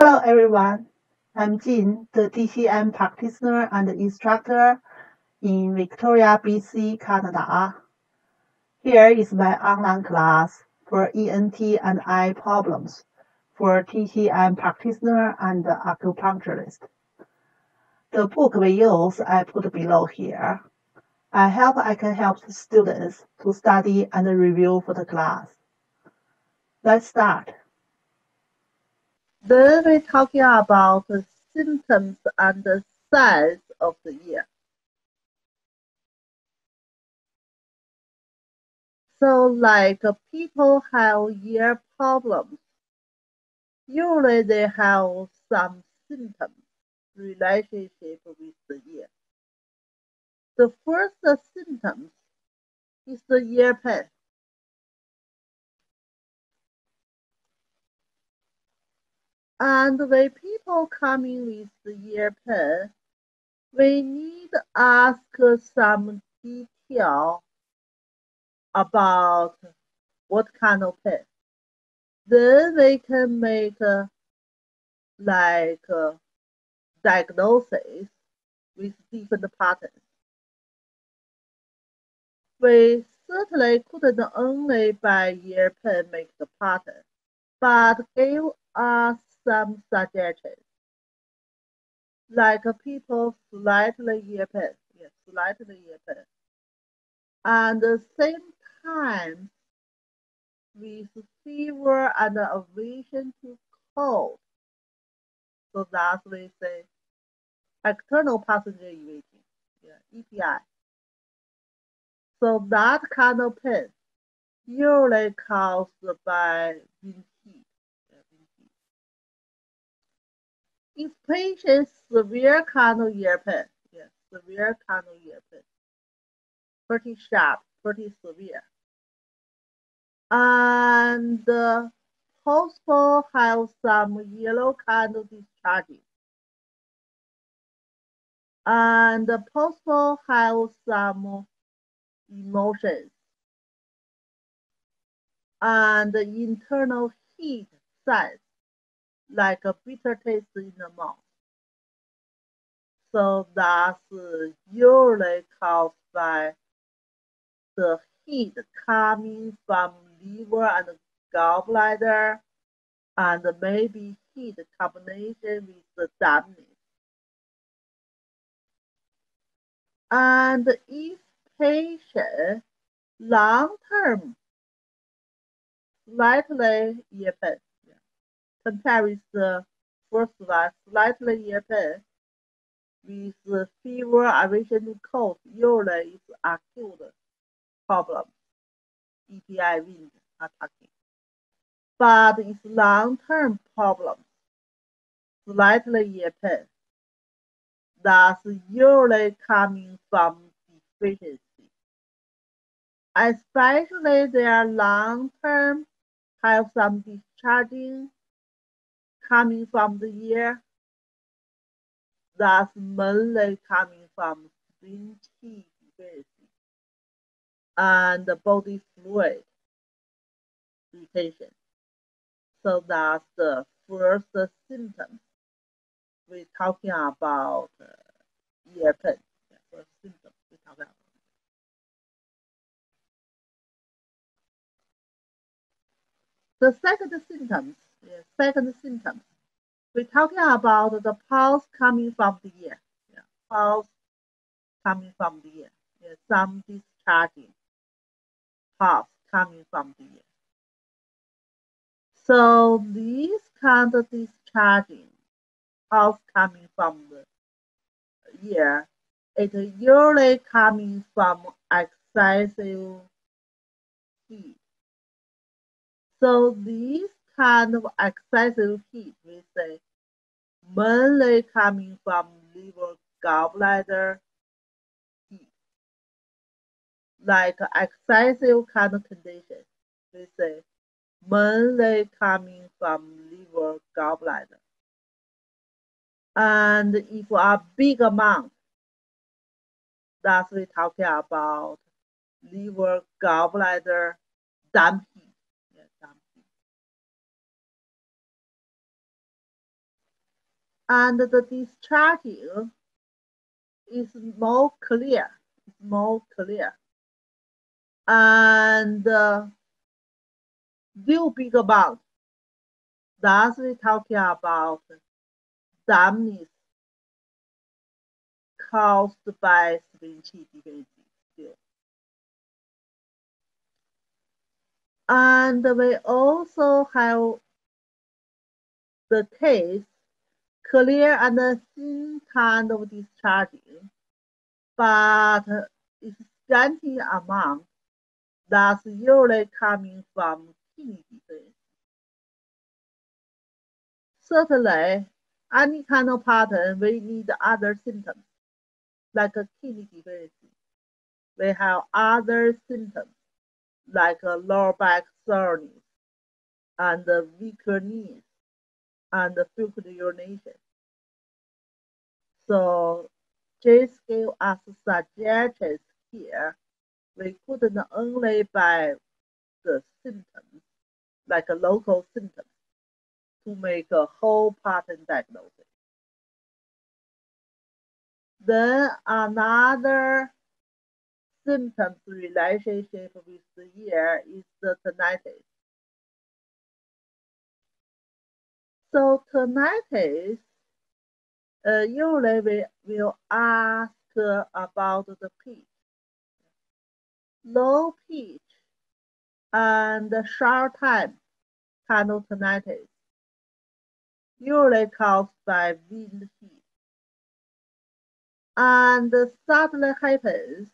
Hello everyone, I'm Jin, the TCM practitioner and instructor in Victoria, BC, Canada. Here is my online class for ENT and eye problems for TCM practitioner and acupuncturist. The book we use I put below here. I hope I can help students to study and review for the class. Let's start. Then we're talking about the symptoms and the signs of the ear. So like uh, people have ear problems. Usually they have some symptoms relationship with the ear. The first symptoms is the ear pain. And when people coming with the ear pain, we need ask some detail about what kind of pain. Then we can make uh, like diagnosis with different patterns. We certainly couldn't only by ear pain make the pattern, but give us some suggestions. Like people slightly ear pain, yes, slightly ear pain. And the same time with fever and aversion to cold. So that's we say external pathogen invading, yeah, EPI. So that kind of pain usually caused by patients severe of ear pain, yes, severe of ear pain, pretty sharp, pretty severe. And uh, possible have some yellow kind of discharging. And possible have some emotions and the internal heat sense like a bitter taste in the mouth. So that's usually caused by the heat coming from liver and gallbladder and maybe heat combination with the dampness. And if patient long-term slightly yeah. Compare with the first one, slightly pain with fever, aversion, cold, usually is acute problem, EPI wind attacking. But it's long-term problem, slightly pain, that's usually coming from deficiency? Especially their long term have some discharging coming from the ear that's mainly coming from spleen qi deficiency and the body fluid retention. So that's the first symptom. We're talking about uh, ear pain. First symptom we talk about. The second symptoms, second symptom. we're talking about the pulse coming from the ear. Yeah, pulse coming from the ear. Yeah, some discharging pulse coming from the ear. So these kind of discharging pulse coming from the ear, it usually coming from excessive heat so these kind of excessive heat, we say, mainly coming from liver gallbladder heat, like excessive kind of condition, we say, mainly coming from liver gallbladder. And if a big amount, that's we talking about liver gallbladder damp heat and the discharging is more clear, more clear. And uh, still big amount. Thus, we talking about damage caused by Vinci still. And we also have the case clear and thin kind of discharging, but it's scanty amount that's usually coming from kidney disease. Certainly, any kind of pattern, we need other symptoms, like a kidney disease. We have other symptoms, like a lower back soreness and weaker knees and frequent urination. So just gave us suggestions here. We couldn't only by the symptoms, like a local symptoms, to make a whole pattern diagnosis. Then another symptoms relationship with the ear is the tinnitus. So tinnitus, uh, usually we will ask about the pitch. Low pitch and short time tinnitus, usually caused by wind heat. And suddenly happens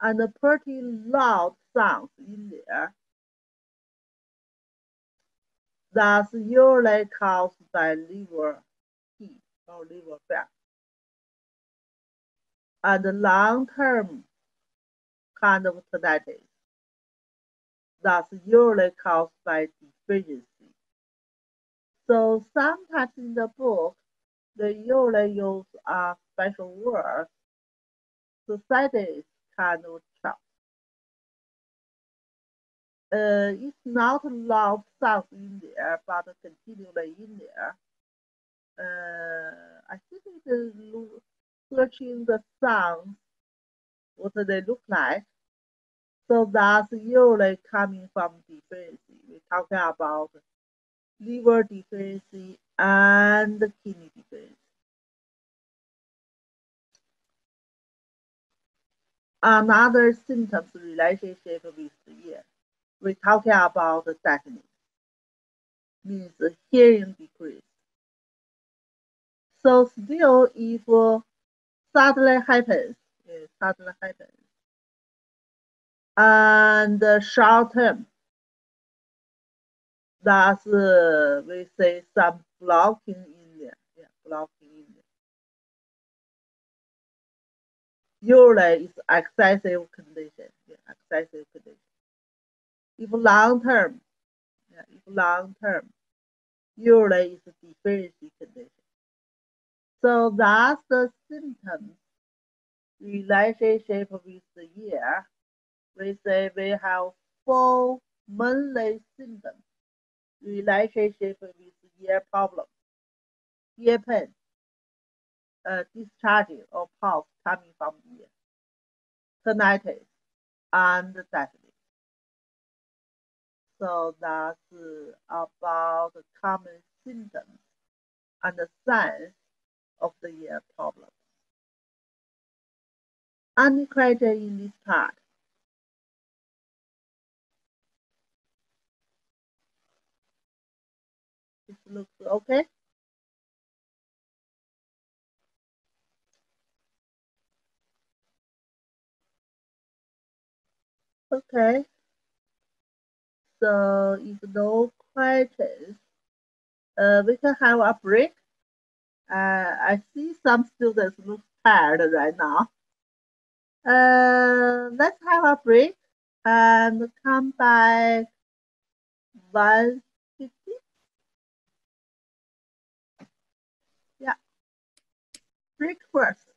and pretty loud sounds in there that's usually caused by liver heat or liver fire. And the long-term kind of tinnitus that's usually caused by deficiency. So sometimes in the book, they usually use a special word, cicadas kind of uh, it's not a lot of sounds in there, but continually in there. Uh, I think it's searching the sounds, what they look like. So that's usually coming from deficiency. We're talking about liver deficiency and kidney deficiency. Another symptoms relationship with ear we're talking about the deafness, means the hearing decrease. So still, if suddenly happens, it suddenly happens, and short term, that's uh, we say some blocking in there, yeah, blocking in there. Usually, it's excessive condition, yeah, excessive condition if long term, if long term, usually it's a deficiency condition. So that's the symptoms relationship with the ear. We say we have four mainly symptoms relationship with ear problem. Ear pain, uh, discharging or pulse coming from ear, tinnitus, and deafness. So that's about the common symptoms and the signs of the ear problem. Any question in this part? This looks okay. Okay. So if no questions, uh, we can have a break. Uh, I see some students look tired right now. Uh, let's have a break and come back 150. Yeah, break first.